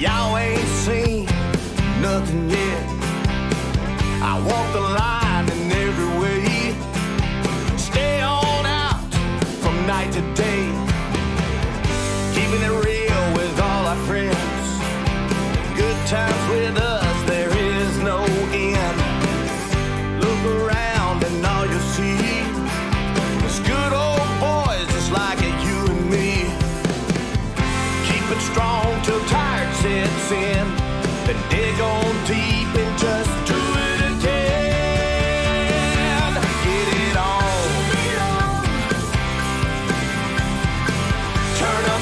Y'all ain't seen nothing yet. I walk the line.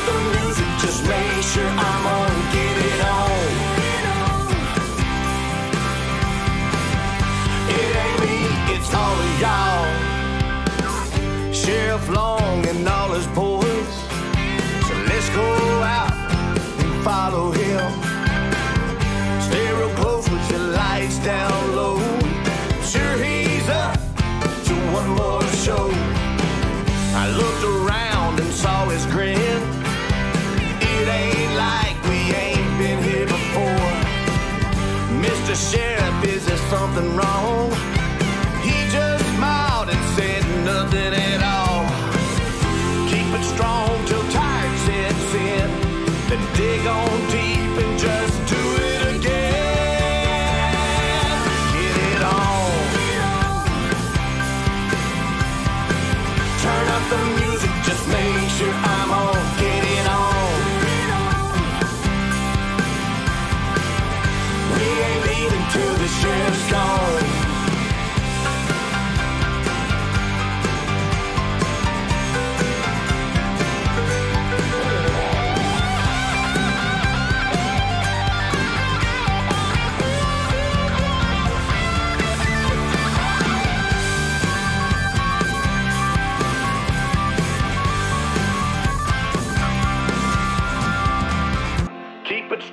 the music, just make sure I'm get it on. It ain't me, it's all of y'all. Sheriff Long and all his boys. So let's go out and follow him. Stay real close with your lights down low. Sure he's up to one more show. I looked around and saw his grin. The music, just make sure I'm on. On. We the sheriff's gone.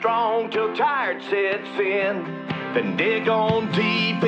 Strong till tired sets in. Then dig on deep